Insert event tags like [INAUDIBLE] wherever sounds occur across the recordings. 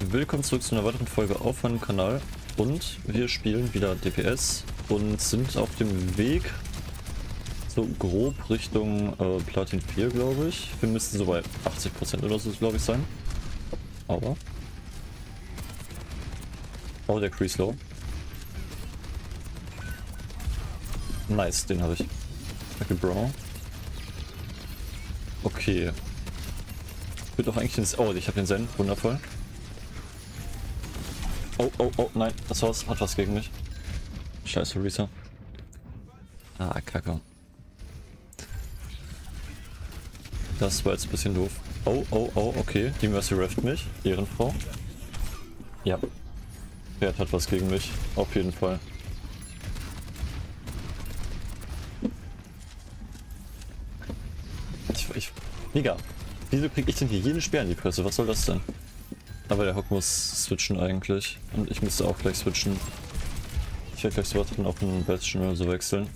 Willkommen zurück zu einer weiteren Folge auf meinem Kanal und wir spielen wieder DPS und sind auf dem Weg so grob Richtung äh, Platin 4 glaube ich. Wir müssten so bei 80% oder so glaube ich sein. Aber... Oh, der Crease Low. Nice, den habe ich. Danke, Bro. Okay. Ich würde auch eigentlich den... Oh, ich habe den Zen. Wundervoll. Oh, oh, oh, nein. Das Haus hat was gegen mich. Scheiße, Risa. Ah, kacke. Das war jetzt ein bisschen doof. Oh, oh, oh, okay. Die Mercy reft mich. Ehrenfrau. Ja. Pferd hat was gegen mich. Auf jeden Fall. Ich, ich, Digga, wieso krieg ich denn hier jeden Speer in die Presse? Was soll das denn? Aber der Hock muss switchen eigentlich. Und ich müsste auch gleich switchen. Ich werde gleich sofort auf einen Bastion oder so wechseln.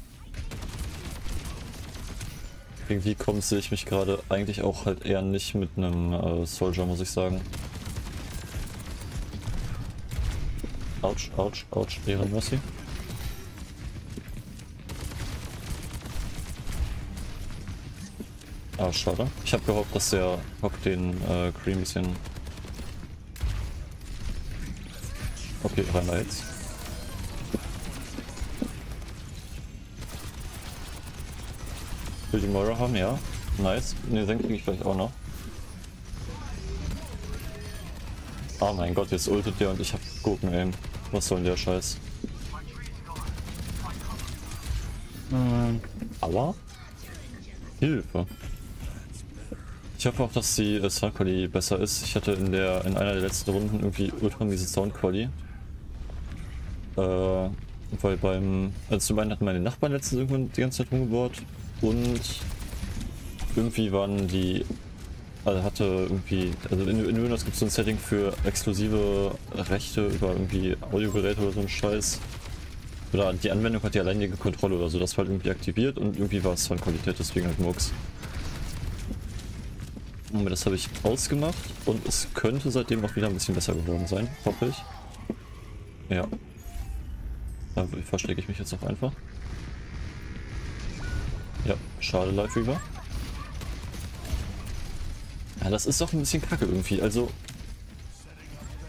Irgendwie kommt sehe ich mich gerade eigentlich auch halt eher nicht mit einem äh, Soldier, muss ich sagen. Autsch, ouch, ouch, Ehre Mercy. Ah, schade. Ich habe gehofft, dass der Hock den äh, Cream ein bisschen... Okay, rein da jetzt. Will die Moira haben, ja. Nice. Ne, den kriege ich vielleicht auch noch. Oh mein Gott, jetzt ultet der und ich hab Gurken aim. Was soll denn der Scheiß? Hm. Aber? Hilfe. Ich hoffe auch, dass die Sound Quality besser ist. Ich hatte in der in einer der letzten Runden irgendwie ultra miese Sound Quality. Äh, weil beim, also zum einen hatten meine Nachbarn letztens irgendwann die ganze Zeit rumgebaut und irgendwie waren die, also hatte irgendwie, also in, in Windows gibt es so ein Setting für exklusive Rechte über irgendwie Audiogeräte oder so ein Scheiß. Oder die Anwendung hat die alleinige Kontrolle oder so, das war halt irgendwie aktiviert und irgendwie war es von Qualität, deswegen halt Mux. Und das habe ich ausgemacht und es könnte seitdem auch wieder ein bisschen besser geworden sein, hoffe ich. Ja. Da verstecke ich mich jetzt auch einfach. Ja, schade Live über. Ja, das ist doch ein bisschen kacke irgendwie. Also.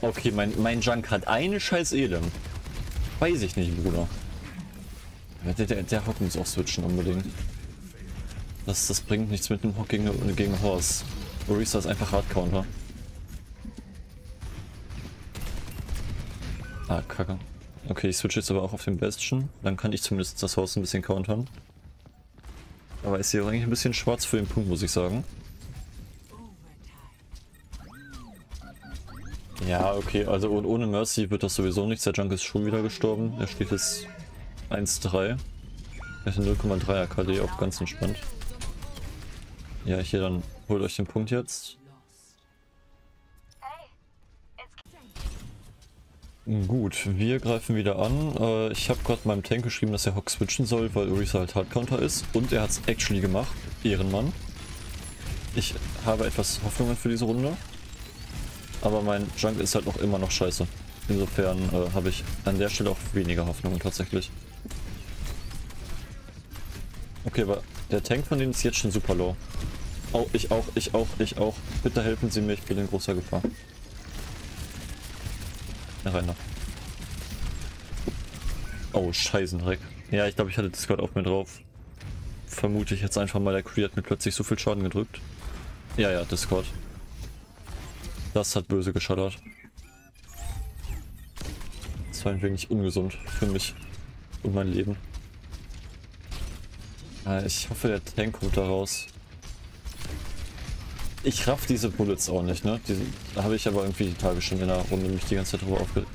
Okay, mein, mein Junk hat eine scheiß Elem. Weiß ich nicht, Bruder. Der, der, der Hock muss auch switchen unbedingt. Das, das bringt nichts mit dem Hock gegen, gegen Horse. Orisa ist einfach Hard Counter. Ah, kacke. Okay, ich switche jetzt aber auch auf den Bastion. Dann kann ich zumindest das Haus ein bisschen countern. Aber ist hier eigentlich ein bisschen schwarz für den Punkt, muss ich sagen. Ja, okay, also ohne Mercy wird das sowieso nichts. Der Junk ist schon wieder gestorben. Er steht jetzt 1,3. Er hat 0,3 AKD, auch ganz entspannt. Ja, hier dann holt euch den Punkt jetzt. Gut, wir greifen wieder an. Äh, ich habe gerade meinem Tank geschrieben, dass er Hock switchen soll, weil Urisa halt Hardcounter ist. Und er hat es actually gemacht. Ehrenmann. Ich habe etwas Hoffnungen für diese Runde. Aber mein Junk ist halt auch immer noch scheiße. Insofern äh, habe ich an der Stelle auch weniger Hoffnungen tatsächlich. Okay, aber der Tank von denen ist jetzt schon super low. Oh, ich auch, ich auch, ich auch. Bitte helfen Sie mir, ich bin in großer Gefahr. Ja, rein da. Oh, Scheißendreck. Ja, ich glaube, ich hatte Discord auf mir drauf. Vermute ich jetzt einfach mal, der Creed hat mir plötzlich so viel Schaden gedrückt. Ja, ja, Discord. Das hat böse geschaddert. Das war ein wenig ungesund für mich und mein Leben. Ich hoffe, der Tank kommt da raus. Ich raff diese Bullets auch nicht, ne? Die, da habe ich aber irgendwie die Tage schon in der Runde mich die ganze Zeit drüber aufge...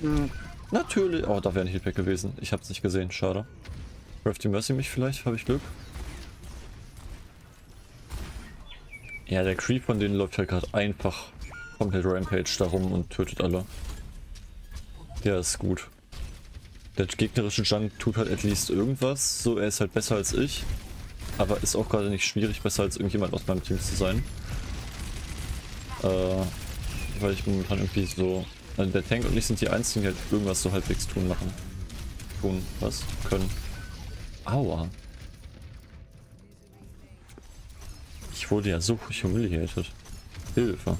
Mhm. Natürlich. Oh, da wäre ein Hitback gewesen. Ich habe es nicht gesehen. Schade. Die Mercy mich vielleicht? Habe ich Glück? Ja, der Creep von denen läuft halt gerade einfach komplett Rampage darum und tötet alle. Der ist gut. Der gegnerische Junk tut halt at least irgendwas. So, er ist halt besser als ich. Aber ist auch gerade nicht schwierig, besser als irgendjemand aus meinem Team zu sein. Äh, weil ich momentan irgendwie so. Also der Tank und ich sind die einzigen, die halt irgendwas so halbwegs tun machen. Tun, was können. Aua. Ich wurde ja so humiliated. Hilfe.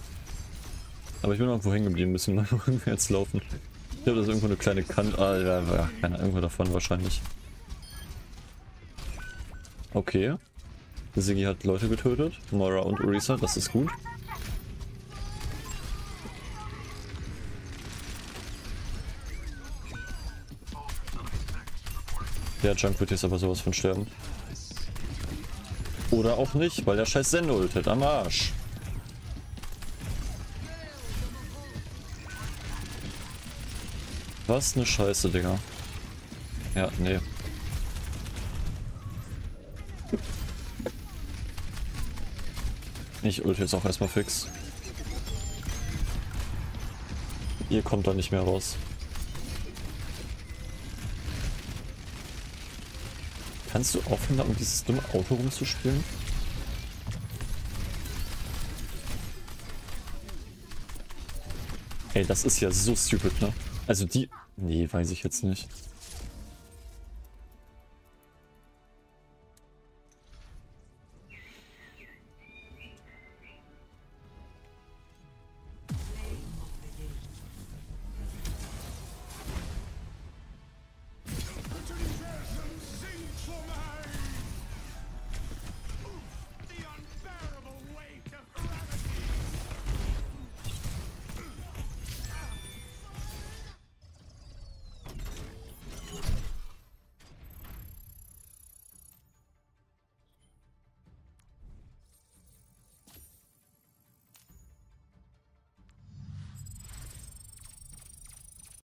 Aber ich bin irgendwo hängen geblieben, müssen wir [LAUGHS] jetzt laufen. Ich glaube, das irgendwo eine kleine Kante. Ah, ja, ja, keine irgendwo davon wahrscheinlich. Okay. Siggy hat Leute getötet. Mora und Orisa, das ist gut. Der Junk wird jetzt aber sowas von sterben. Oder auch nicht, weil der scheiß Sende ultet am Arsch. Was eine Scheiße, Digga. Ja, nee. Ich ulte jetzt auch erstmal fix. Ihr kommt da nicht mehr raus. Kannst du aufhören, um dieses dumme Auto rumzuspielen? Ey, das ist ja so stupid, ne? Also die... Nee, weiß ich jetzt nicht.